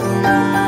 Música